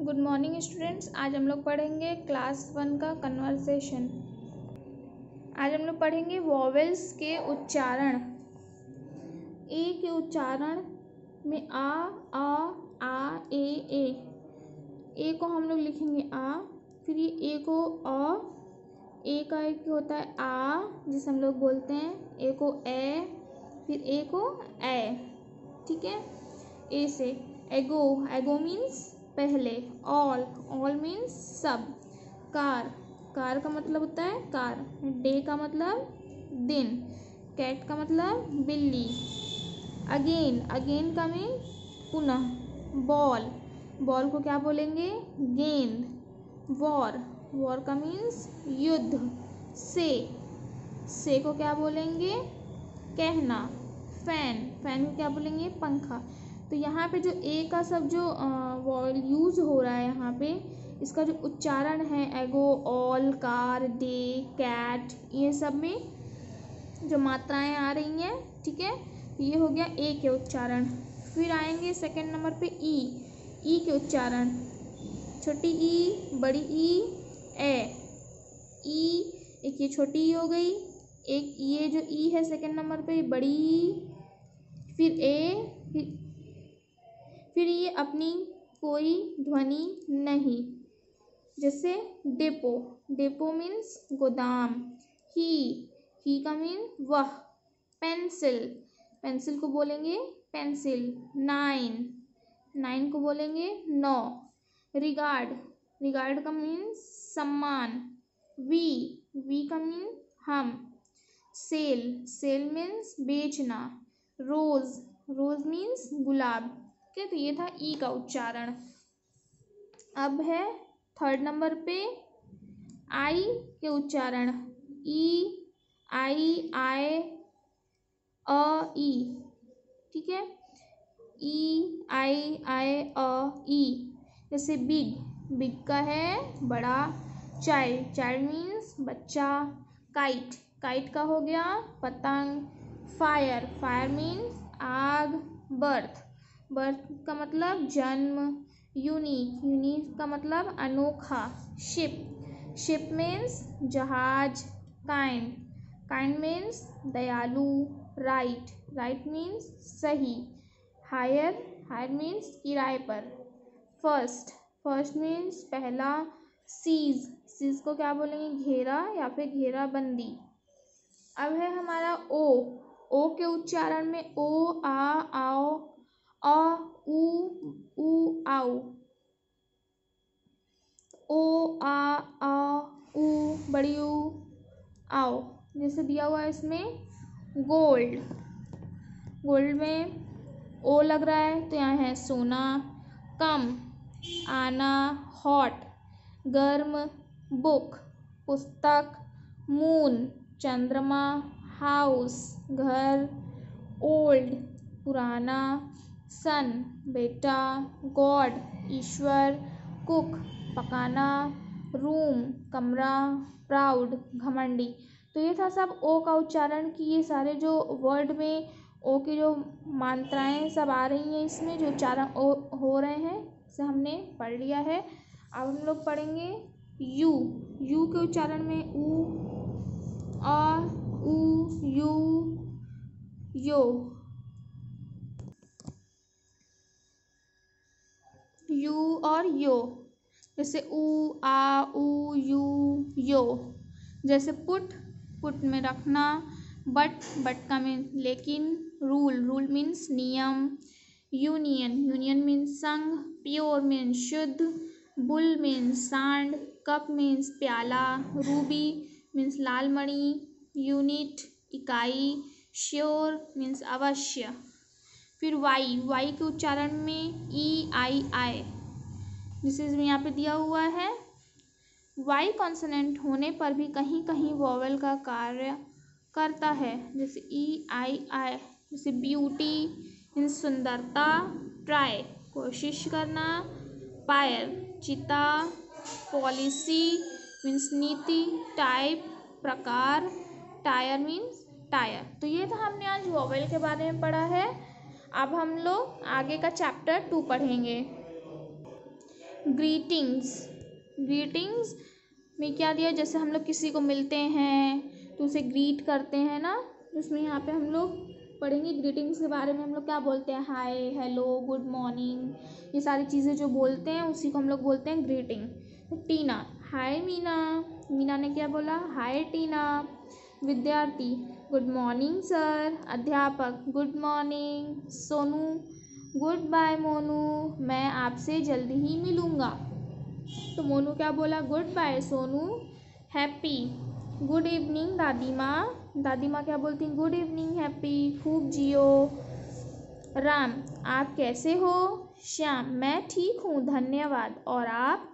Good morning students आज हम लोग पढ़ेंगे क्लास वन का कन्वर्सेशन आज हम लोग पढ़ेंगे वॉवेल्स के उच्चारण. ए के उच्चारण में आ आ आ, ए ए. ए को हम लोग लिखेंगे आ, फिर ये ए को अ, ए का एक होता है आ, जिसे हम लोग बोलते हैं. ए को ए, फिर ए को ए. ठीक है? ए से. एगो एगो मीन्स पहले ऑल ऑल मीन्स सब कार कार का मतलब होता है कार. डे का मतलब दिन. कैट का मतलब बिल्ली. अगेन अगेन का मीन पुनः. बॉल बॉल को क्या बोलेंगे? गेंद वॉर वॉर का मीन्स युद्ध. से से को क्या बोलेंगे? कहना. फ़ैन फ़ैन को क्या बोलेंगे? पंखा. तो यहाँ पे जो ए का सब जो वॉल यूज़ हो रहा है यहाँ पे, इसका जो उच्चारण है एगो ऑल कार डे कैट ये सब में जो मात्राएँ आ रही हैं, ठीक है? ये हो गया ए के उच्चारण। फिर आएँगे सेकंड नंबर पे ई ई के उच्चारण। छोटी ई बड़ी ई ए ई एक ये छोटी ई हो गई। एक ये जो ई है सेकंड नंबर पे, बड़ी ई फिर ए फिर फिर ये अपनी कोई ध्वनि नहीं। जैसे डेपो। डेपो मीन्स गोदाम। ही। ही का मीन वह। पेंसिल। पेंसिल को बोलेंगे पेंसिल। नाइन। नाइन को बोलेंगे नौ। रिगार्ड। रिगार्ड का मीन्स सम्मान। वी। वी का मीन हम। सेल। सेल मीन्स बेचना। रोज। रोज मीन्स गुलाब। ठीक है तो ये था ई का उच्चारण। अब है थर्ड नंबर पे आई के उच्चारण। ई आई आए अ ई ठीक है? ई आई आए अ ई जैसे बिग बिग का है बड़ा चाइल्ड चाइल्ड मीन्स बच्चा। काइट काइट का हो गया पतंग। फायर फायर मीन्स आग, बर्थ। बर्थ का मतलब जन्म यूनिक यूनिक का मतलब अनोखा शिप शिप मीन्स जहाज़ काइंड काइंड मीन्स दयालु राइट राइट मीन्स सही. हायर हायर मीन्स किराए पर. फ़र्स्ट फ़र्स्ट मीन्स पहला सीज सीज को क्या बोलेंगे? घेरा या फिर घेरा बंदी अब है हमारा ओ. ओ के उच्चारण में ओ, आ, आओ अ उ उ आओ ओ आ अ उ बड़ी उ आओ जैसे दिया हुआ है इसमें, गोल्ड. गोल्ड में ओ लग रहा है तो यहाँ है सोना, कम, आना, हॉट. गर्म, बुक, पुस्तक, मून, चंद्रमा, हाउस, घर, ओल्ड, पुराना सन, बेटा, गॉड, ईश्वर, कुक, पकाना, रूम, कमरा, प्राउड, घमंडी। तो ये था सब ओ का उच्चारण कि ये सारे जो वर्ड में ओ की जो मात्राएँ सब आ रही हैं इसमें, जो उच्चारण ओ हो रहे हैं से हमने पढ़ लिया है। अब हम लोग पढ़ेंगे यू। यू के उच्चारण में ऊ, आ, ऊ, यू, यो। यू और यो। जैसे ऊ आ ऊ यू, यो। जैसे पुट पुट में रखना। बट बट का मीन लेकिन रूल। रूल मीन्स नियम। यूनियन। यूनियन मीन्स संघ। प्योर मीन्स शुद्ध। बुल मीन्स सांड। कप मीन्स प्याला। रूबी मीन्स लाल मणि। यूनिट, इकाई। श्योर मीन्स अवश्य। फिर वाई वाई के उच्चारण में ई आई आई जिसे यहाँ पे दिया हुआ है। वाई कॉन्सनेंट होने पर भी कहीं कहीं वॉवल का कार्य करता है। जैसे ई आई आई जैसे ब्यूटी इन सुंदरता ट्राई कोशिश करना पायर चिता पॉलिसी मीन्स नीति टाइप प्रकार टायर मीन्स टायर तो ये था हमने आज वॉवल के बारे में पढ़ा है। अब हम लोग आगे का चैप्टर टू पढ़ेंगे। ग्रीटिंग्स ग्रीटिंग्स में क्या दिया? जैसे हम लोग किसी को मिलते हैं तो उसे ग्रीट करते हैं ना? उसमें यहाँ पे हम लोग पढ़ेंगे ग्रीटिंग्स के बारे में। हम लोग क्या बोलते हैं? हाय हेलो गुड मॉर्निंग ये सारी चीज़ें जो बोलते हैं, उसी को हम लोग बोलते हैं ग्रीटिंग तो टीना हाय मीना। मीना ने क्या बोला? हाय टीना। विद्यार्थी गुड मॉर्निंग सर अध्यापक good morning Sonu goodbye Monu मैं आपसे जल्दी ही मिलूँगा। तो मोनू क्या बोला? Goodbye Sonu. Happy good evening दादी माँ. दादी माँ क्या बोलती? हैं गुड इवनिंग हैप्पी खूब जियो। राम, आप कैसे हो? श्याम, मैं ठीक हूँ, धन्यवाद। और आप?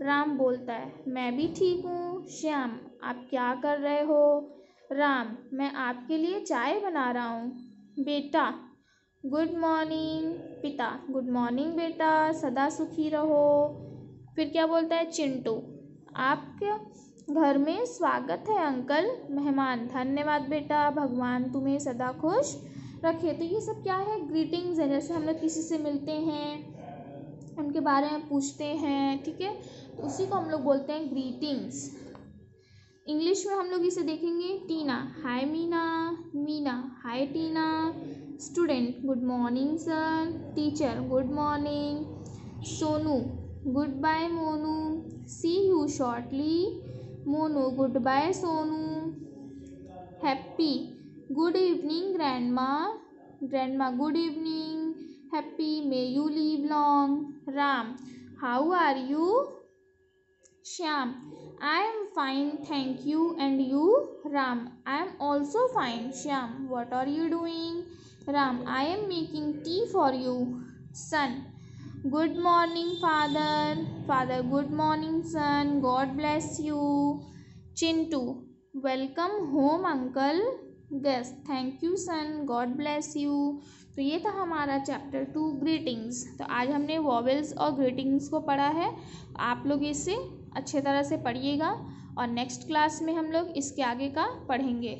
राम बोलता है, मैं भी ठीक हूँ। श्याम, आप क्या कर रहे हो? राम, मैं आपके लिए चाय बना रहा हूँ। बेटा, गुड मॉर्निंग। पिता, गुड मॉर्निंग बेटा, सदा सुखी रहो। फिर क्या बोलता है? चिंटू। आपके घर में स्वागत है, अंकल। मेहमान, धन्यवाद बेटा। भगवान तुम्हें सदा खुश रखे। तो ये सब क्या है? ग्रीटिंग्स है, जैसे हम लोग किसी से मिलते हैं, उनके बारे में पूछते हैं, ठीक है? तो उसी को हम लोग बोलते हैं ग्रीटिंग्स इंग्लिश में हम लोग इसे देखेंगे Tina hi Meena Meena hi Tina student good morning sir teacher good morning Sonu goodbye Monu see you shortly Monu goodbye Sonu happy good evening grandma grandma good evening happy may you live long Ram how are you Shyam I am fine thank you and you Ram I am also fine Shyam what are you doing Ram I am making tea for you son good morning father father good morning son God bless you Chintu welcome home uncle guest thank you son God bless you तो ये था हमारा chapter two greetings तो आज हमने vowels और greetings को पढ़ा है। आप लोग इसे अच्छे तरह से पढ़िएगा और नेक्स्ट क्लास में हम लोग इसके आगे का पढ़ेंगे।